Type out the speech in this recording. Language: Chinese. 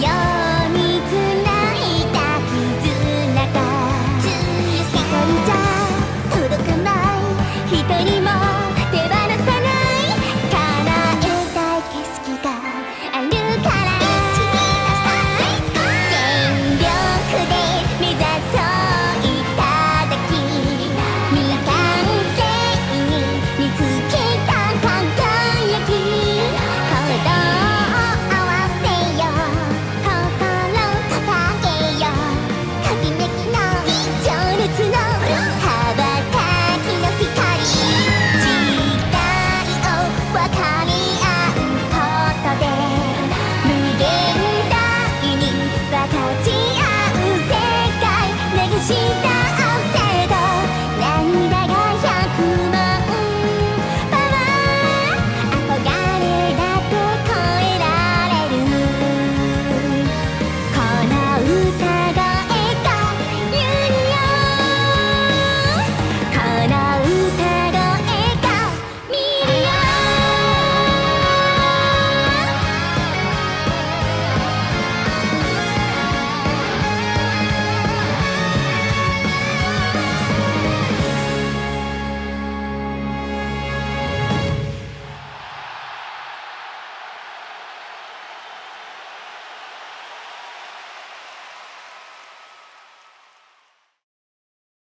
要た